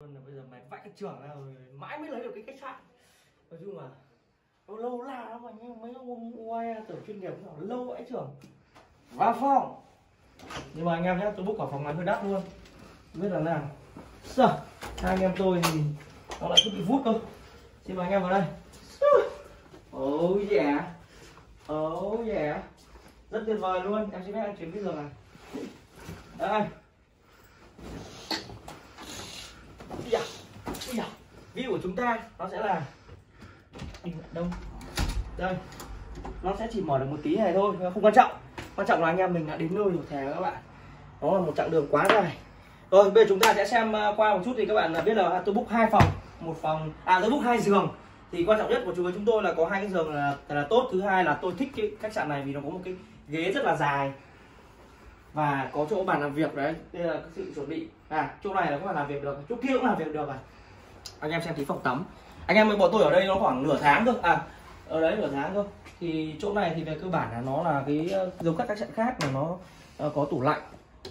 Là bây giờ mày vãi cái trưởng ra rồi mãi mới lấy được cái khách sạn. Nói chung là nó lâu la lắm mà nhưng mấy ông quay tưởng chuyên nghiệp nó lâu vãi trưởng. Vào phòng. Nhưng mà anh em nhé tôi book vào phòng này hơi đắt luôn. Không biết là nào Sợ, hai anh em tôi thì nó lại cứ bị vút cơ. Xin mời anh em vào đây. Oh yeah. Oh yeah. Rất tuyệt vời luôn. Em xin phép anh chuyển cái giường này. Đây view của chúng ta nó sẽ là đâu? Đây, nó sẽ chỉ mở được một tí này thôi không quan trọng. Quan trọng là anh em mình đã đến nơi rồi thẻ các bạn. Nó là một chặng đường quá dài. Rồi, bây giờ chúng ta sẽ xem à, qua một chút thì các bạn à, biết là tôi book hai phòng. Một phòng à tôi book hai giường. Thì quan trọng nhất của chúng chúng tôi là có hai cái giường là là tốt. Thứ hai là tôi thích cái khách sạn này vì nó có một cái ghế rất là dài và có chỗ bàn làm việc đấy. Đây là cái sự chuẩn bị. À chỗ này là có bàn làm việc được, chỗ kia cũng làm việc được à anh em xem tí phòng tắm. Anh em ơi bọn tôi ở đây nó khoảng nửa tháng thôi. À ở đấy nửa tháng thôi. Thì chỗ này thì về cơ bản là nó là cái ờ, giống các khách sạn khác mà nó ờ, có tủ lạnh.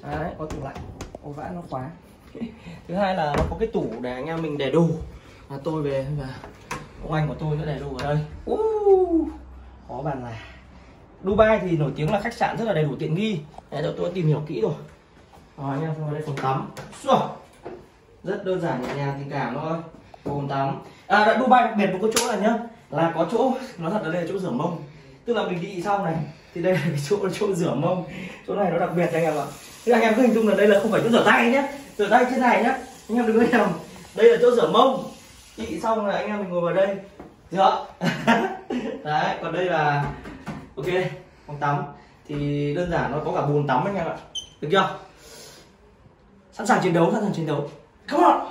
À, đấy có tủ lạnh. Ô vãi nó khóa thứ hai là nó có cái tủ để anh em mình để đồ. Là tôi về và ông anh của tôi sẽ để đồ ở đây. Uh, khó bàn là Dubai thì nổi tiếng là khách sạn rất là đầy đủ tiện nghi. Đấy, tôi, tìm hiểu kỹ rồi. Rồi anh em vào đây phòng tắm. Rồi rất đơn giản nhẹ nhàng, tình cảm thôi. Bồn tắm. À đã Dubai đặc biệt một cái chỗ này nhá. Là có chỗ nó thật là đây là chỗ rửa mông. Tức là mình đi xong này, thì đây là cái chỗ chỗ rửa mông. Chỗ này nó đặc biệt anh em ạ. Thế anh em cứ hình dung là đây là không phải chỗ rửa tay nhé rửa tay trên này nhá. Anh em đừng có nhầm. Đây là chỗ rửa mông. Chị xong là anh em mình ngồi vào đây. Rửa dạ. đấy, còn đây là, ok, phòng tắm. Thì đơn giản, nó có cả bồn tắm anh em ạ. Được chưa? Sẵn sàng chiến đấu, sẵn sàng chiến đấu. Come on